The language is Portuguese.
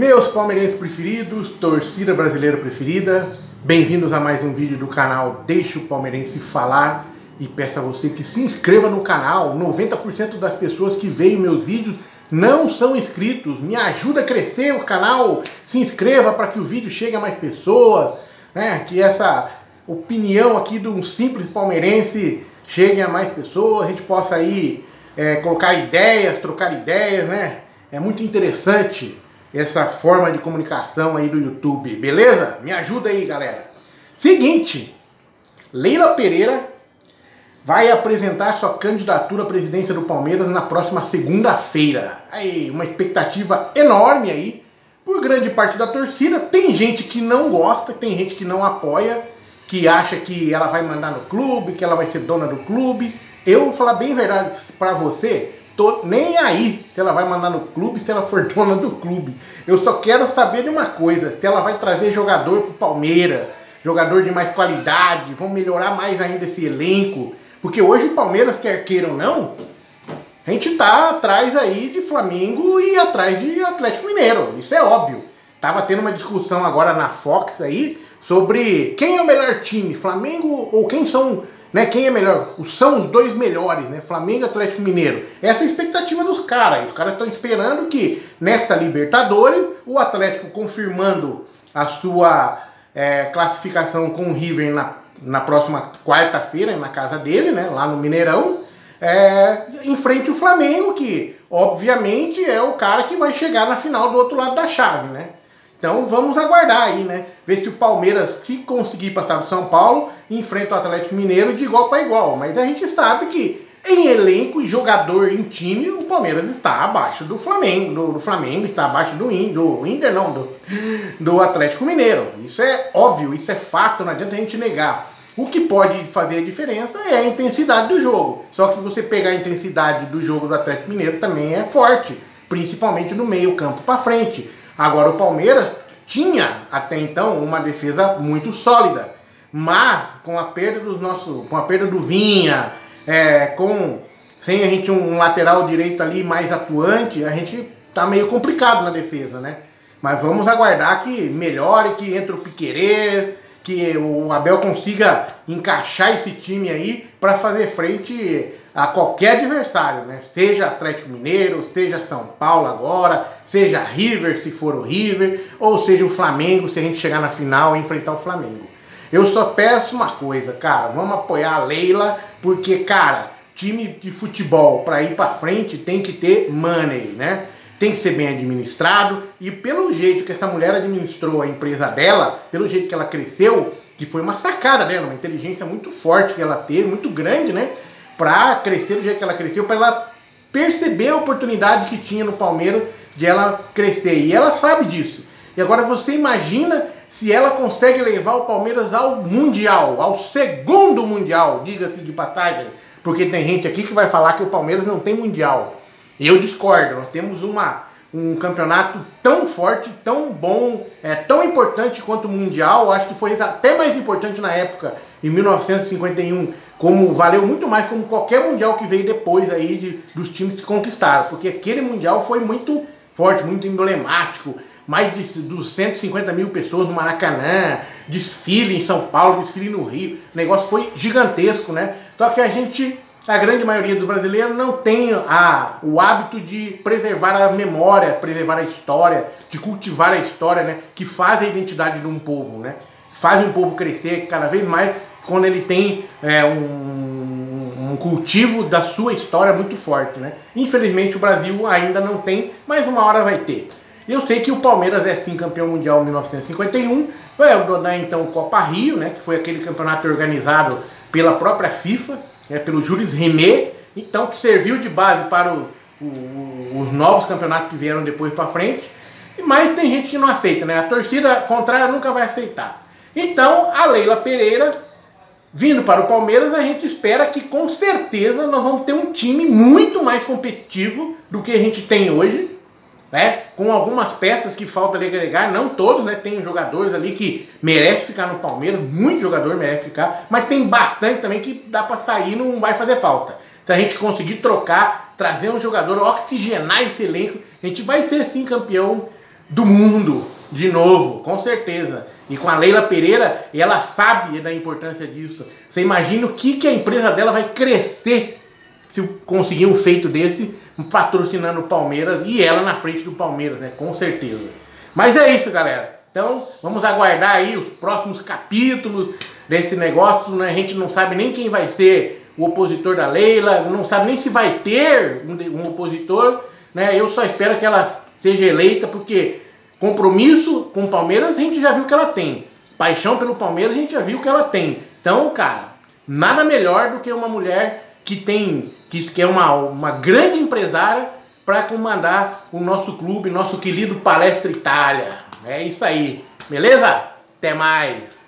Meus palmeirenses preferidos, torcida brasileira preferida, bem-vindos a mais um vídeo do canal Deixa o Palmeirense Falar e peço a você que se inscreva no canal. 90% das pessoas que veem meus vídeos não são inscritos. Me ajuda a crescer o canal. Se inscreva para que o vídeo chegue a mais pessoas, né? Que essa opinião aqui de um simples palmeirense chegue a mais pessoas, a gente possa aí é, colocar ideias, trocar ideias, né? É muito interessante essa forma de comunicação aí do YouTube, beleza? Me ajuda aí, galera. Seguinte, Leila Pereira vai apresentar sua candidatura à presidência do Palmeiras na próxima segunda-feira. Aí, uma expectativa enorme aí por grande parte da torcida. Tem gente que não gosta, tem gente que não apoia, que acha que ela vai mandar no clube, que ela vai ser dona do clube. Eu vou falar bem verdade para você, tô nem aí se ela vai mandar no clube, se ela for dona do clube. Eu só quero saber de uma coisa, se ela vai trazer jogador pro Palmeiras, jogador de mais qualidade, vamos melhorar mais ainda esse elenco. Porque hoje o Palmeiras, quer queira ou não, a gente tá atrás aí de Flamengo e atrás de Atlético Mineiro. Isso é óbvio. Tava tendo uma discussão agora na Fox aí sobre quem é o melhor time, Flamengo ou quem são né? Quem é melhor? São os dois melhores, né? Flamengo e Atlético Mineiro. Essa é a expectativa dos caras. Os caras estão esperando que nesta Libertadores, o Atlético confirmando a sua é, classificação com o River na, na próxima quarta-feira, na casa dele, né? Lá no Mineirão, é, enfrente o Flamengo, que obviamente é o cara que vai chegar na final do outro lado da chave, né? Então vamos aguardar aí, né? Ver se o Palmeiras, se conseguir passar do São Paulo, enfrenta o Atlético Mineiro de igual para igual. Mas a gente sabe que em elenco e jogador em time, o Palmeiras está abaixo do Flamengo, do, do Flamengo está abaixo do, In, do Inter, não, do, do Atlético Mineiro. Isso é óbvio, isso é fato, não adianta a gente negar. O que pode fazer a diferença é a intensidade do jogo. Só que se você pegar a intensidade do jogo do Atlético Mineiro também é forte, principalmente no meio campo para frente. Agora o Palmeiras tinha até então uma defesa muito sólida, mas com a perda dos nossos, com a perda do Vinha, é, com sem a gente um lateral direito ali mais atuante, a gente tá meio complicado na defesa, né? Mas vamos aguardar que melhore, que entre o Piquerez, que o Abel consiga encaixar esse time aí para fazer frente a qualquer adversário, né? Seja Atlético Mineiro, seja São Paulo agora, seja River, se for o River, ou seja o Flamengo, se a gente chegar na final e enfrentar o Flamengo. Eu só peço uma coisa, cara, vamos apoiar a Leila, porque, cara, time de futebol para ir para frente tem que ter money, né? Tem que ser bem administrado e pelo jeito que essa mulher administrou a empresa dela, pelo jeito que ela cresceu, que foi uma sacada dela, uma inteligência muito forte que ela teve, muito grande, né? Para crescer do jeito que ela cresceu, para ela perceber a oportunidade que tinha no Palmeiras de ela crescer. E ela sabe disso. E agora você imagina se ela consegue levar o Palmeiras ao Mundial, ao segundo Mundial, diga-se de passagem, porque tem gente aqui que vai falar que o Palmeiras não tem Mundial. Eu discordo, nós temos uma, um campeonato tão forte, tão bom, é, tão importante quanto o Mundial, acho que foi até mais importante na época, em 1951, como valeu muito mais como qualquer mundial que veio depois aí de, dos times que conquistaram, porque aquele mundial foi muito forte, muito emblemático, mais de 250 mil pessoas no Maracanã, desfile em São Paulo, desfile no Rio, o negócio foi gigantesco, né? Só que a gente, a grande maioria do brasileiro não tem a, o hábito de preservar a memória, preservar a história, de cultivar a história, né? Que faz a identidade de um povo, né? Faz um povo crescer cada vez mais quando ele tem é, um, um, cultivo da sua história muito forte, né? Infelizmente o Brasil ainda não tem, mas uma hora vai ter. Eu sei que o Palmeiras é sim campeão mundial em 1951, vai dar então Copa Rio, né? Que foi aquele campeonato organizado pela própria FIFA, né, pelo Jules Rimet, então que serviu de base para o, o, os novos campeonatos que vieram depois para frente. Mas tem gente que não aceita, né? A torcida contrária nunca vai aceitar. Então a Leila Pereira vindo para o Palmeiras, a gente espera que com certeza nós vamos ter um time muito mais competitivo do que a gente tem hoje, né? Com algumas peças que falta agregar, não todos, né? Tem jogadores ali que merecem ficar no Palmeiras, muito jogador merece ficar, mas tem bastante também que dá para sair, não vai fazer falta. Se a gente conseguir trocar, trazer um jogador, oxigenar esse elenco, a gente vai ser sim campeão do mundo, de novo, com certeza. E com a Leila Pereira, ela sabe da importância disso. Você imagina o que, que a empresa dela vai crescer se conseguir um feito desse, patrocinando o Palmeiras e ela na frente do Palmeiras, né? Com certeza. Mas é isso, galera. Então, vamos aguardar aí os próximos capítulos desse negócio, né? A gente não sabe nem quem vai ser o opositor da Leila, não sabe nem se vai ter um, opositor, né? Eu só espero que ela seja eleita, porque compromisso com o Palmeiras a gente já viu que ela tem. Paixão pelo Palmeiras a gente já viu que ela tem. Então, cara, nada melhor do que uma mulher que tem, que é uma, uma grande empresária para comandar o nosso clube, nosso querido Palestra Itália. É isso aí. Beleza? Até mais.